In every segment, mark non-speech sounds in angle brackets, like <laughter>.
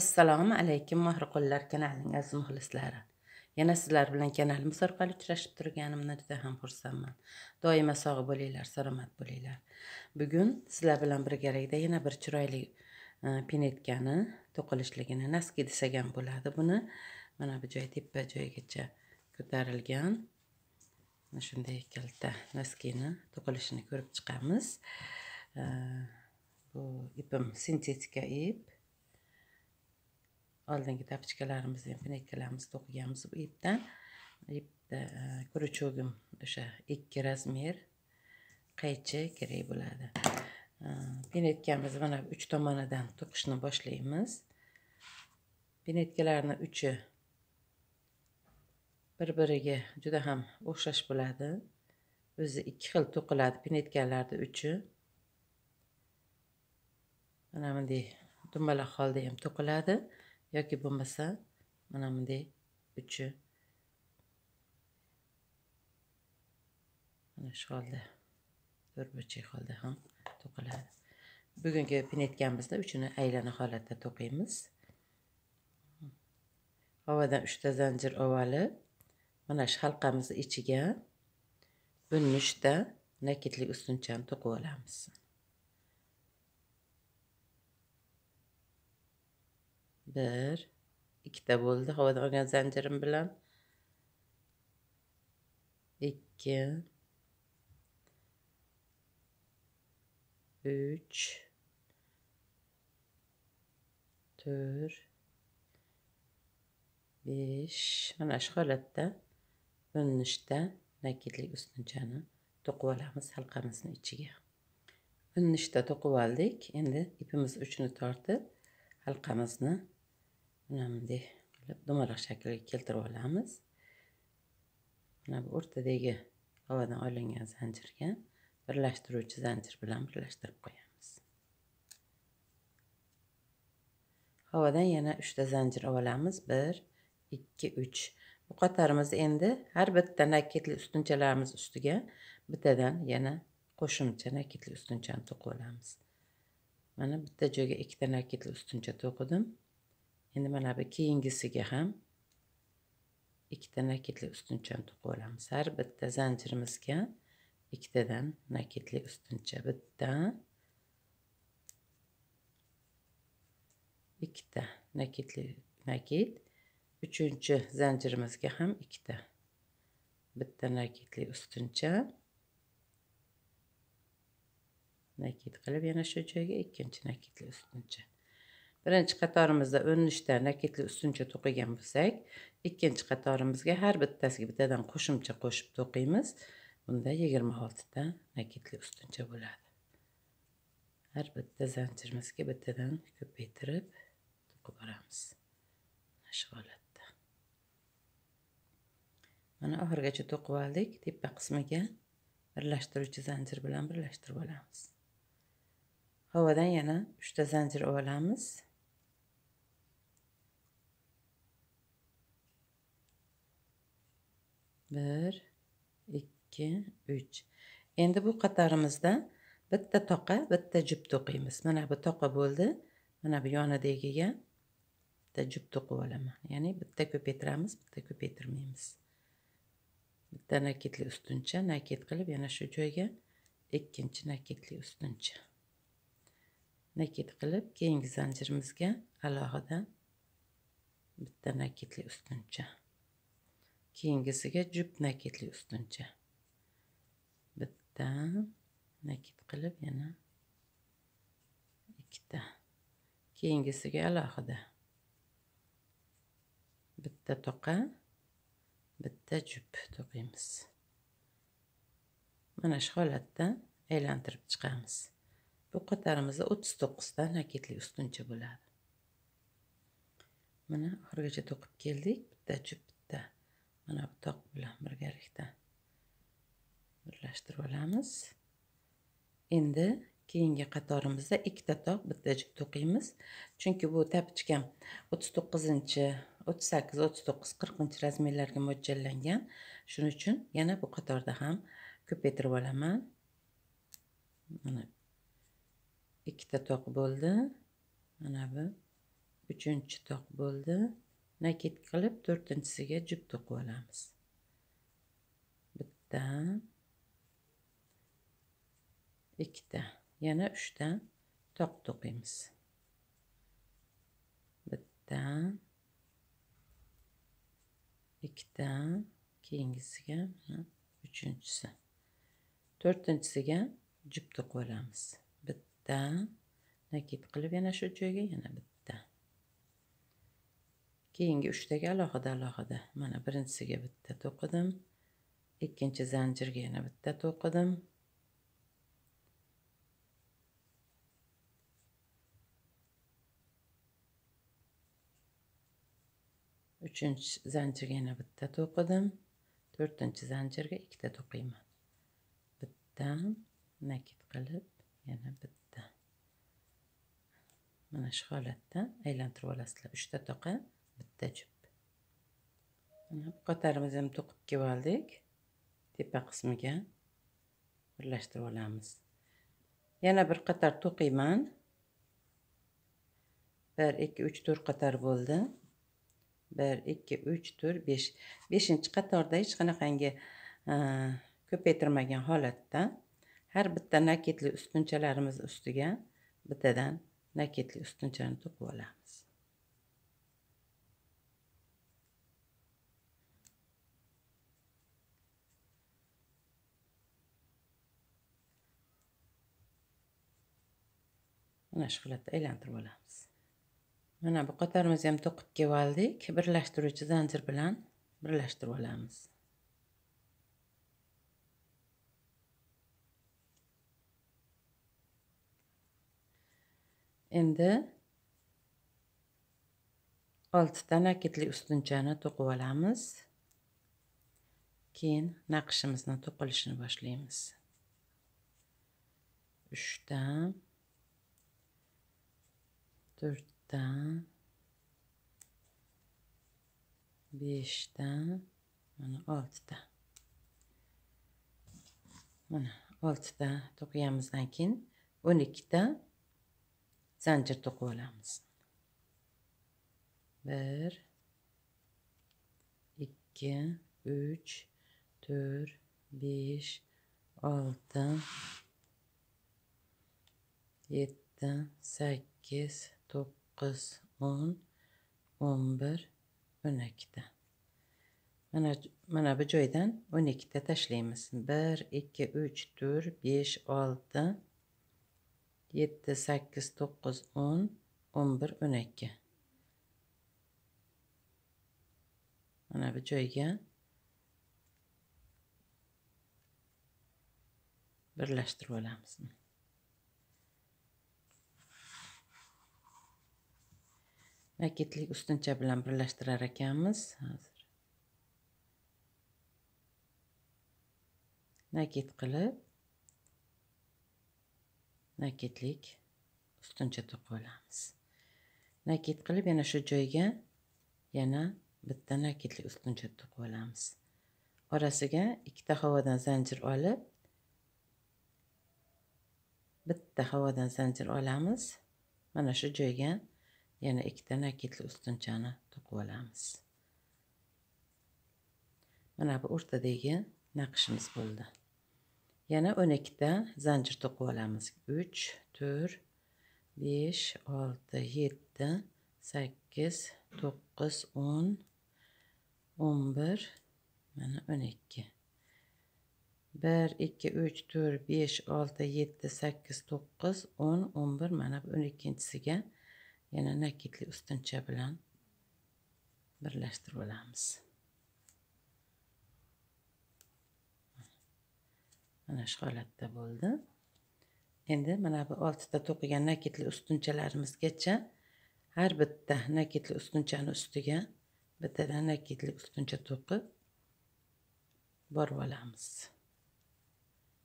assalomu alaykum mehrqullar kanalining aziz muxlislari. Yana sizlar bilan kanalimiz orqali uchrashib turganimdan juda ham xursandman. Doimo sog' bo'linglar salomat bo'linglar. Bugun sizlar bilan birgalikda yana bir chiroyli e, pinetkani to'qilishligini naski desak ham bo'ladi. Buni mana bu joy tepa joygacha ko'tarilgan mana shunday kalta naskini to'qilishini ko'rib chiqamiz. E, bu ipim sintetika ip. Oldingi tapichkalarimizni ham pinetkalarimizni to'qiganmiz bu ipdan. Ipda e, крючогim o'sha ikki razmer qaychi kerak bo'ladi. E, Pinetkamizni mana uch tomonidan to'qishni boshlaymiz. Pinetkalarni uchi bir biriga juda ham o'xshash bo'ladi. O'zi ikki xil to'qiladi pinetkalarni uchi. Mana bunday dumaloq holda ham to'qiladi. Yoki bo'lmasa mana bunday uchi mana shu holda to'rtburchak holda ham to'qiladi bugungi pinetkamizda uchini aylana holatda to'qiymiz havodan uchta zanjir olib mana shu halqamizni ichiga bunni uchta nakitli ustunchani to'qib olamiz bir ikkita bo'ldi havodan olgan zanjirim bilan ikki uch to'rt besh mana shu holatda unnishta nakitlik ustunchani to'qib olamiz halqamizni ichiga unnishta to'qib oldik endi ipimiz uchini tortib halqamizni mana bunday qilib dumaloq shaklga keltirib olamiz mana bu o'rtadagi havodan olingan zanjirga birlashtiruvchi zanjir bilan birlashtirib qo'yamiz havodan yana uchta zanjir olamiz bir ikki uch bu qatorimiz endi. Har bitta nakitli ustunchalarimiz ustiga bittadan yana qo'shimcha nakitli ustunchani to'qib olamiz mana bitta joyga ikkita nakitli ustuncha to'qidim. Endi mana bu keyingisiga ham ikkita nakitli ustunchani to'qib olamiz har bitta zanjirimizga ikkitadan nakitli ustuncha bitta ikkita nakitli nakit uchinchi zanjirimizga ham ikkita bitta nakitli ustuncha nakit qilib yana shu joyga ikkinchi nakitli ustuncha. Birinchi qatorimizda o'n uchta nakitli ustuncha to'qigan bo'lsak ikkinchi qatorimizga har bittasiga bittadan qo'shimcha qo'shib to'qiymiz. Bunda yigirma oltita nakitli ustuncha bo'ladi. Har bitta zanjirimizga bittadan ko'paytirib to'qib boramiz mana shu holatda. Mana oxirigacha to'qib oldik. Tepa qismiga birlashtiruvchi zanjir bilan birlashtirib olamiz. Havodan yana uchta zanjir olamiz. Bir ikki uch. Endi bu qatorimizda bitta toqa bitta jupt o'qiymiz. mana bu toqa bo'ldi. Mana bu yonidagiga bitta jupt o'qib olaman. Ya'ni bitta ko'paytiramiz bitta ko'paytirmaymiz. Bitta nakitli ustuncha nakit qilib yana shu joyga ikkinchi nakitli ustuncha nakit qilib keyingi zanjirimizga alohida bitta nakitli ustuncha. Keyingisiga jup nakitli ustuncha. Bitta nakit qilib yana ikkita. Keyingisiga alohida. Bitta toqa bitta jup to'qiymiz. Mana shu holatda aylantirib chiqamiz. Bu qatorimizda o'ttiz to'qqizta nakitli ustuncha bo'ladi. Mana oxirigacha to'qib keldik. Bitta jup mana bu toq bilan birgalikda birlashtirib olamiz. Endi keyingi qatorimizda ikkita toq bitta jup to'qiymiz. Chunki bu tapichkam o'ttiz to'qqizinchi o'ttiz sakkiz o'ttiz to'qqiz qirqinchi razmerlarga mo'ljallangan. Shuning uchun yana bu qatorda ham ko'paytirib olaman. Mana ikkita toq bo'ldi. Mana bu uchinchi toq bo'ldi. Nakit qilib to'rtinchisiga jup to'qib olamiz bitta ikkita yana uchta toq to'qiymiz. Bitta ikkita keyingisiga uchinchisi to'rtinchisiga jup to'qib olamiz bitta nakit qilib yana shu joyga yana bitta keyingi uchtaga alohida alohida mana birinchisiga bitta to'qidim. Ikkinchi zanjirga yana bitta to'qidim. Uchinchi zanjirga yana bitta to'qidim. To'rtinchi zanjirga ikkita to'qiyman. Bitta nakit qilib yana bitta. Mana shu holatda aylantirib olasizlar. Uchta toqa bitta jup mana bu qatorimizni ham to'qib kelib oldik tepa qismiga birlashtirib olamiz. Yana bir qator to'qiyman. Bir ikki uch to'rt qator bo'ldi. Bir ikki uch to'rt besh. Beshinchi qatorda hech qanaqangi e, ko'paytirmagan holatda har bitta nakitli ustunchalarimiz ustiga bittadan nakitli ustunchani to'qib olamiz. Mana shu holatda aylantirib olamiz mana bu qatorimizni ham to'qib kelib oldik birlashtiruvchi zanjir bilan birlashtirib olamiz. Endi oltita nakitli ustunchani to'qib olamiz. Keyin naqshimizni to'qilishini boshlaymiz. Uchta to'rtta beshta mana oltita mana oltita to'qiganimizdan keyin o'n ikkita zanjir to'qib olamiz bir ikki uch to'rt besh olti yetti sakkiz to'qqiz o'n o'n bir o'n ikkita mana mana bu joydan o'n ikkita tashlaymiz. Bir ikki uch to'rt besh olti yetti sakkiz to'qqiz o'n o'n bir o'n ikki. Mana bu joyga birlashtirib olamiz. Nakitlik ustuncha bilan birlashtirar ekanmiz. Hozir. Nakit qilib nakitlik ustuncha to'qib olamiz. Nakit qilib yana shu joyga yana bitta nakitli ustuncha to'qib olamiz. Orasiga ikkita havodan zanjir olib bitta havodan zanjir olamiz. Mana shu joyga yana ikkita nakitli ustunchani to'qib olamiz mana bu o'rtadagi naqshimiz bo'ldi. Yana o'n ikkita zanjir to'qib olamiz uch to'rt besh olti yetti sakkiz to'qqiz o'n o'n bir mana o'n ikki. Bir ikki uch to'rt besh olti yetti sakkiz to'qqiz o'n o'n bir mana bu o'n ikkinchisiga yana nakitli ustuncha bilan birlashtirib olamiz mana shu holatda bo'ldi. Endi mana bu oltita to'qigan nakitli ustunchalarimizgacha har bitta nakitli ustunchani ustiga bittadan nakitli ustuncha to'qib borib olamiz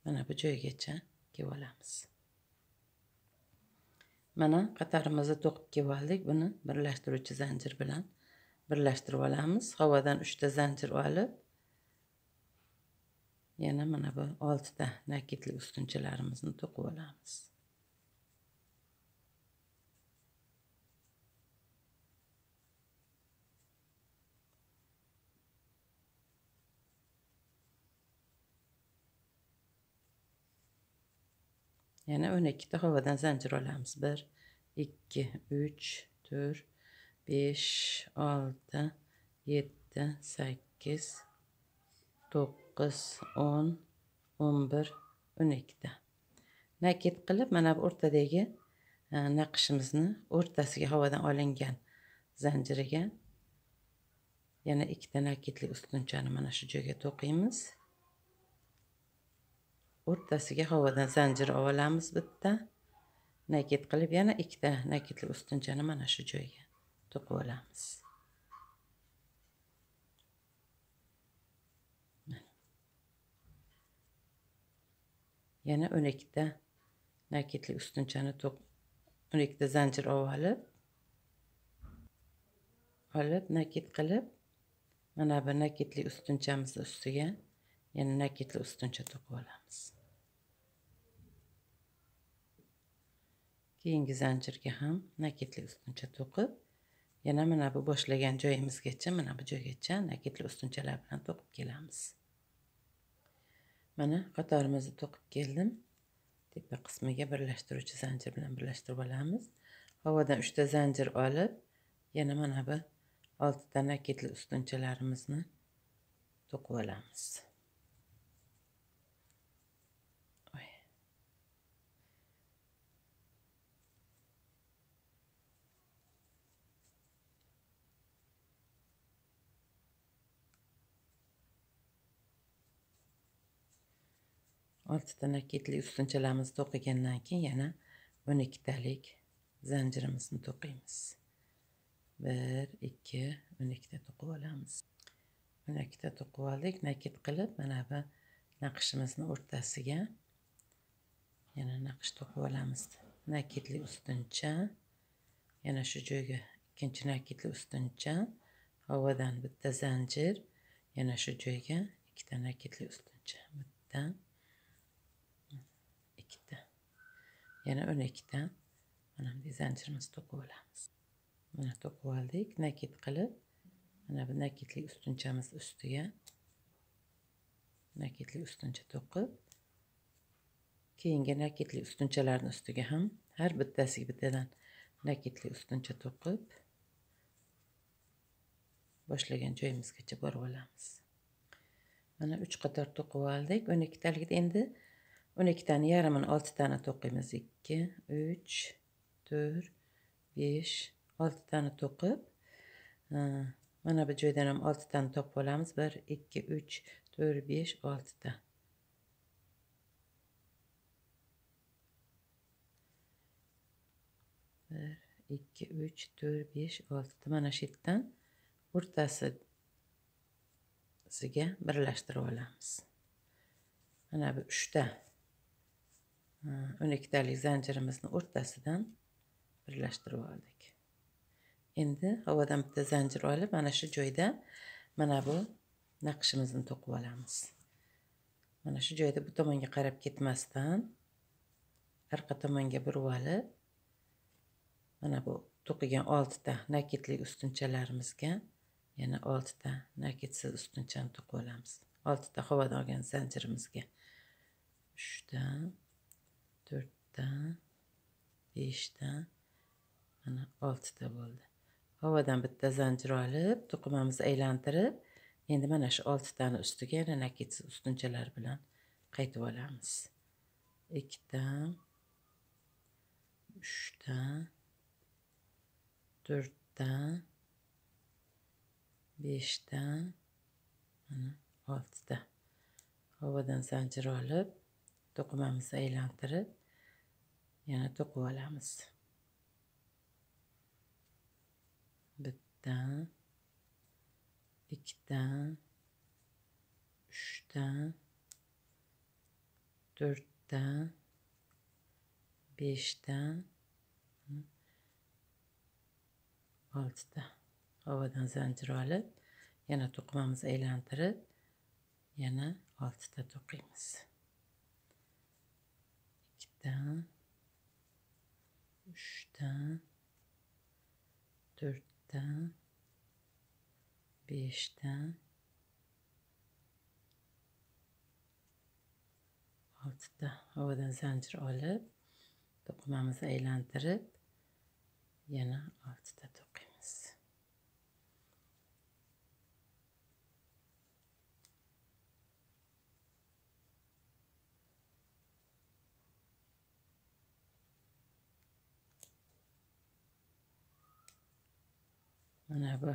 mana bu joygacha kelib olamiz mana qatorimizni to'qib kelib oldik buni birlashtiruvchi zanjir bilan birlashtirib olamiz. Havodan uchta zanjir olib yana mana bu oltita nakitli ustunchalarimizni to'qib olamiz. Yana o'n ikkita havodan zanjir olamiz bir ikki uch to'rt besh olti yetti sakkiz to'qqiz o'n o'n bir o'n ikkita nakit qilib mana bu o'rtadagi e, naqshimizni o'rtasiga havodan olingan zanjiriga yana ikkita nakitli ustunchani mana shu joyga to'qiymiz. O'rtasiga havodan zanjir olamiz bitta nakit qilib yana ikkita nakitli ustunchani mana shu joyga to'qib olamiz. Yana o'n ikkita nakitli ustunchani o'n ikkita zanjir olib olib nakit qilib mana bu nakitli ustunchamizni ustiga yana nakitli ustuncha to'qib olamiz. Keyingi zanjirga ham nakitli ustuncha to'qib yana mana bu boshlagan joyimizgacha mana bu joygacha nakitli ustunchalar bilan to'qib kelamiz. Mana qatorimizni to'qib keldim. Tepa qismiga birlashtiruvchi zanjir bilan birlashtirib olamiz. Havodan uchta zanjir olib yana mana bu oltita nakitli ustunchalarimizni to'qib olamiz. Oltita nakitli ustunchalarimizni to'qigandan keyin yana o'n ikkitalik zanjirimizni to'qiymiz. Bir ikki o'n ikkita to'qib olamiz. O'n ikkita to'qib oldik nakit qilib mana bu naqshimizni o'rtasiga yana naqsh to'qib olamiz. Nakitli ustuncha yana shu joyga ikkinchi nakitli ustuncha havodan bitta zanjir yana shu joyga ikkita nakitli ustuncha bitta yana o'n mana bunday zanjirimizni to'qib olamiz. Mana to'qib oldik nakit qilib mana bu nakitlik ustunchamiz ustiga nakitli ustuncha to'qib keyingi nakitli ustunchalarni ustiga ham har bittasiga bittadan nakitli ustuncha to'qib boshlagan joyimizgacha borib olamiz. Mana uch qator to'qib oldik o'n ikkitaligida endi o'n ikkitani yarmini oltitani to'qiymiz ikki uch to'rt besh oltitani to'qib mana bu joydan ham oltitani topib olamiz bir ikki uch to'rt besh oltita bir ikki uch to'rt besh oltita mana shu yerdan o'rtasiga birlashtirib olamiz. Mana bu uchta. O'n ikkitalik zanjirimizni o'rtasidan birlashtirib oldik endi havodan bitta zanjir olib mana shu joyda mana bu naqshimizni to'qib olamiz. Mana shu joyda bu tomonga qarab ketmasdan orqa tomonga burib olib mana bu to'qigan oltita nakitli ustunchalarimizga yana oltita nakitsiz ustunchani to'qib olamiz. Oltita havodan olgan zanjirimizga. Uchta to'rtdan beshdan mana oltita bo'ldi. Havodan bitta zanjir olib to'qimamizni aylantirib endi mana shu oltitani ustiga yana nakitsiz ustunchalar bilan qaytib olamiz. Ikkita uchdan to'rtdan beshdan mana oltita. Havodan zanjir olib to'qimamizni aylantirib yana to'qib olamiz bitta ikkita uchta to'rtta beshta oltita havodan zanjir olib yana to'qimamizni aylantirib yana oltita to'qiymiz ikkita uchta to'rtta beshta oltita havodan zanjir olib to'qimamizni aylantirib yana oltita to'qiymiz mana bu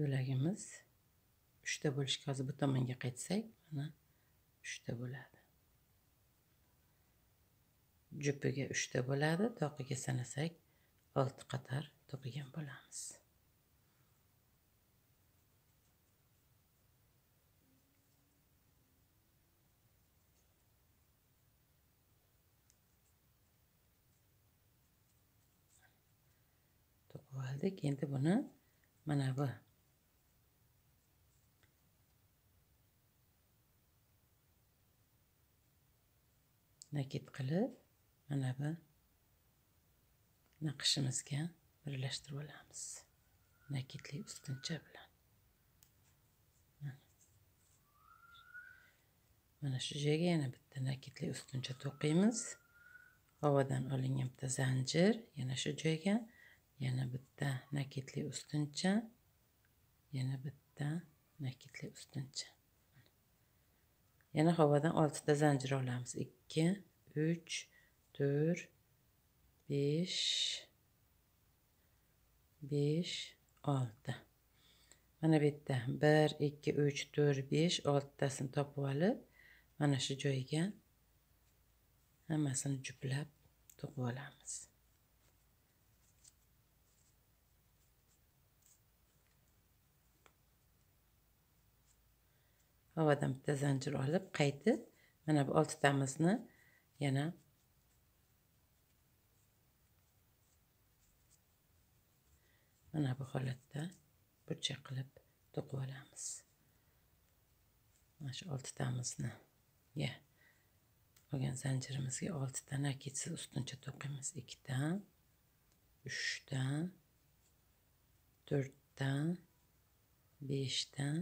yo'lagimiz uchta bo'lishi hozir bu tomonga qaytsak mana uchta bo'ladi. Jupiga uchta bo'ladi toqiga sanasak olti qator to'qigan bo'lamiz to'qib oldik endi buni mana bu nakit qilib mana bu naqshimizga birlashtirib olamiz nakitli ustuncha bilan mana shu joyga yana bitta nakitli ustuncha to'qiymiz havodan olingan bitta zanjir yana shu joyga yana bitta nakitli ustuncha. Yana bitta nakitli ustuncha. Yana havodan oltita zanjir olamiz. Ikki uch to'rt besh besh olti. Mana bu yerda bir ikki uch to'rt besh oltitasini topib olib mana shu joyga hammasini juplab to'qib olamiz. Havodan bitta zanjir olib qaytib mana bu oltitamizni yana mana bu holatda burchak qilib to'qib olamiz. Mana shu oltitamizni ya olgan zanjirimizga oltita nakitsiz ustuncha to'qiymiz. Ikkita uchta to'rtdan beshdan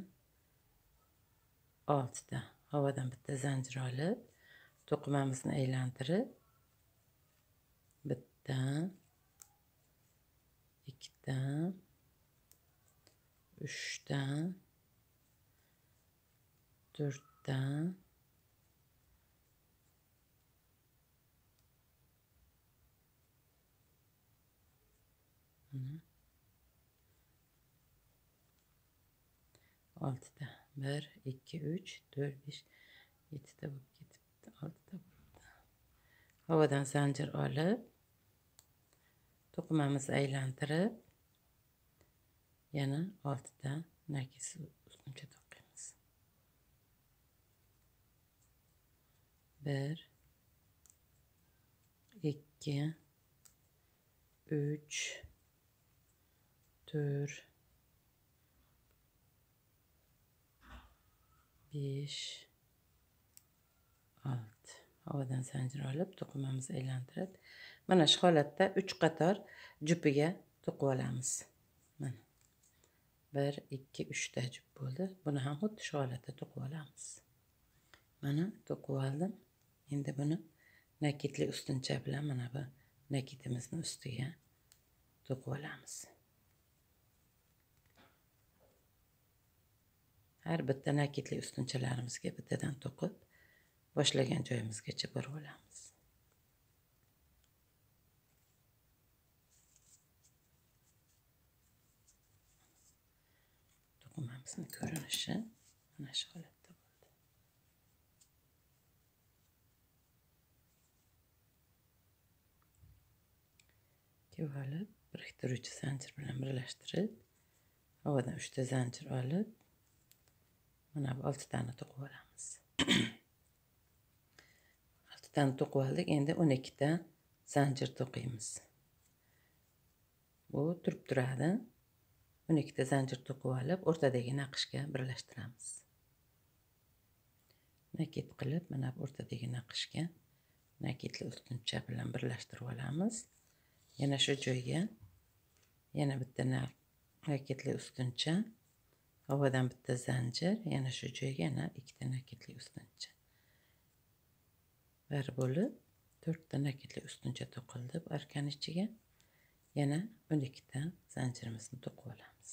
oltita havodan bitta zanjir olib to'qimamizni aylantirib bitta ikkita uchta to'rtta oltita bir ikki uch to'rt besh yettita bo'lib ketibdi oltita bo'libdi havodan zanjir olib to'qimamizni aylantirib yana oltita nakis ustuncha to'qiymiz bir ikki uch to'rt besh olti. Havodan zanjir olib to'qimamizni aylantirib mana shu holatda uch qator jupiga to'qib olamiz. Mana. Bir ikki uchta jup bo'ldi. Buni ham xuddi shu holatda to'qib olamiz. Mana to'qib oldim. Endi buni nakitli ustuncha bilan mana bu nakitimizni ustiga to'qib olamiz. Har bitta nakidli ustunchalarimizga bittadan to'qib boshlagan joyimizgacha borib olamiz. To'qimamizni ko'rinishi mana shu holatda bo'ldi. Kelib olib biriktiruvchi zanjir bilan birlashtirib havodan uchta zanjir olib mana bu oltitani to'qib olamiz. <clears throat> Oltitani to'qib oldik. Endi o'n ikkita zanjir to'qiymiz. Bu turib turadi. O'n ikkita zanjir to'qib olib o'rtadagi naqshga birlashtiramiz. Nakit qilib mana bu o'rtadagi naqshga nakitli ustuncha bilan birlashtirib olamiz. Yana shu joyga yana bitta nakitli ustuncha havodan bitta zanjir yana shu joyga yana ikkita nakitli ustuncha bir bo'lib to'rtta nakitli ustuncha to'qildi bu arkani ichiga yana o'n ikkita zanjirimizni to'qib olamiz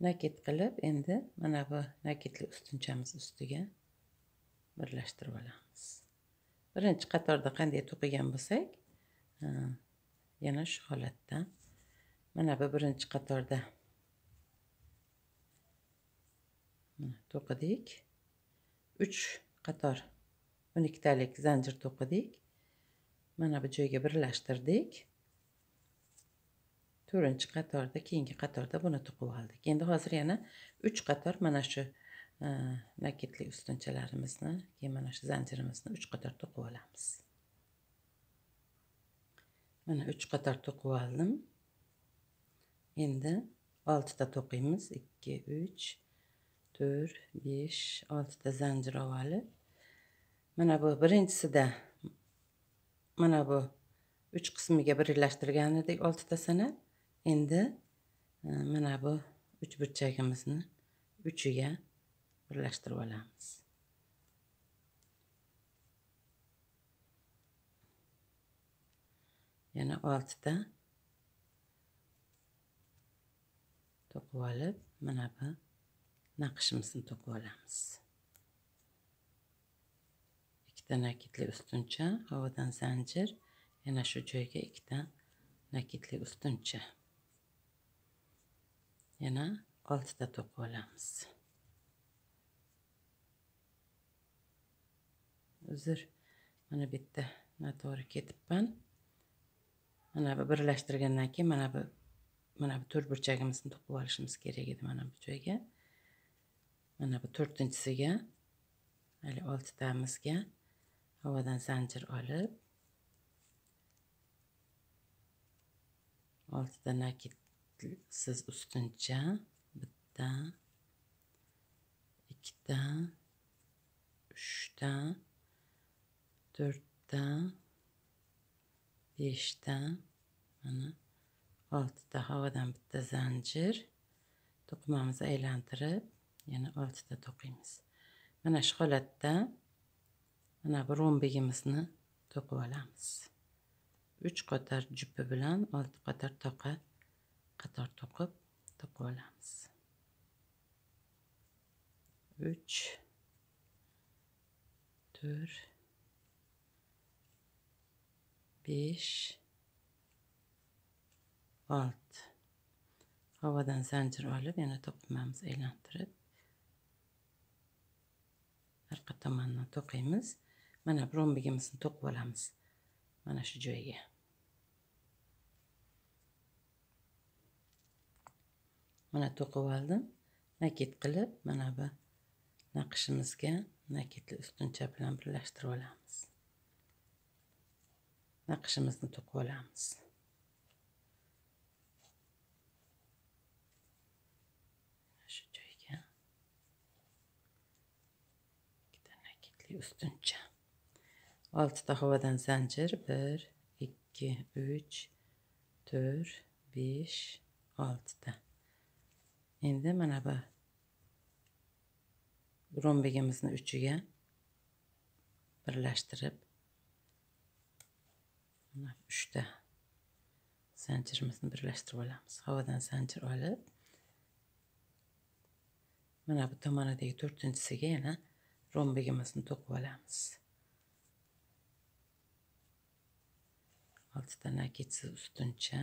nakit qilib endi. Mana bu nakitli ustunchamiz ustiga birlashtirib olamiz birinchi qatorda qanday to'qigan bo'lsak yana shu holatda. Mana bu birinchi qatorda to'qidik. Uch qator o'n ikkitalik zanjir to'qidik. Mana bu joyga birlashtirdik. To'rtinchi qatorda keyingi qatorda buni to'qib oldik. Endi hozir yana uch qator mana shu e, naketli ustunchalarimizni keyin mana shu zanjirimizni uch qator to'qib olamiz. Mana uch qator to'qib oldim. Endi oltita to'qiymiz. Ikki uch to'rt besh oltita zanjir olib mana bu birinchisida mana bu uch qismiga birlashtirgan edik oltitasini endi e, mana bu uch burchagimizni uchiga birlashtirib olamiz. Yana oltita to'qib olib mana bu naqshimizni to'qib olamiz ikkita nakitli ustuncha havodan zanjir. Yana shu joyga ikkita nakitli ustuncha. Yana oltita to'qib olamiz uzr mana bu yerda noto'g'ri ketibman. Mana bu birlashtirgandan keyin mana bu mana bu to'rt burchagimizni to'qib olishimiz kerak edi mana bu joyga. Mana bu to'rtinchisiga hali oltitamizga havodan zanjir olib oltita nakitsiz ustuncha bitta ikkita uchta to'rtta beshta mana oltita havodan bitta zanjir to'qimamizni aylantirib yana oltita to'qiymiz. Mana shu holatda mana bu rombigimizni to'qib olamiz. Uch qator jupi bilan olti qator toqa qator to'qib to'qib olamiz. Uch to'rt besh olti. Havodan zanjir olib yana to'qimamiz aylantirib arqa tomondan to'qiymiz mana rombigimizni to'qib olamiz. Mana shu joyga. Mana to'qib oldim. Nakit qilib mana bu naqshimizga nakitli ustuncha bilan birlashtirib olamiz. Naqshimizni to'qib olamiz shu joyga ikkita nakitli ustuncha oltita havodan zanjir bir ikki uch to'rt besh oltita endi mana bu. Rombigimizni uchiga birlashtirib mana uchta zanjirimizni birlashtirib olamiz. Havodan zanjir olib mana bu tomonidagi to'rtinchisiga yana rombigimizni to'qib olamiz. Oltita nakitsiz ustuncha.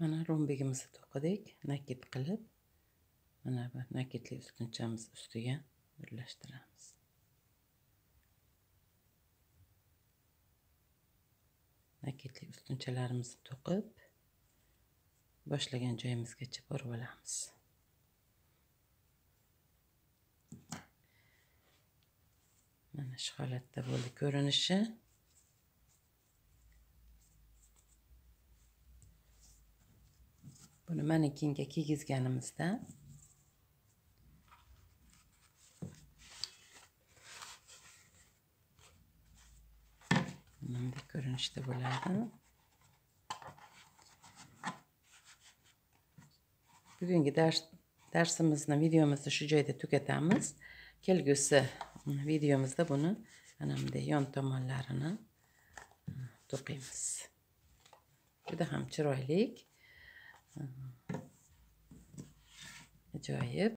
Mana rombigimizni to'qidik. Nakit qilib mana bu nakitli ustunchamiz ustiga birlashtiramiz. Nakitli ustunchalarimizni to'qib boshlagan joyimizgacha borib olamiz. Mana shu holatda bo'ldi ko'rinishi buni manekenga kiygizganimizda bunday ko'rinishda bo'ladi bugungi dars darsimizni videomizni shu joyda tugatamiz kelgusi videomizda buni mana bunday yon tomonlarini to'qiymiz juda ham chiroyli ajoyib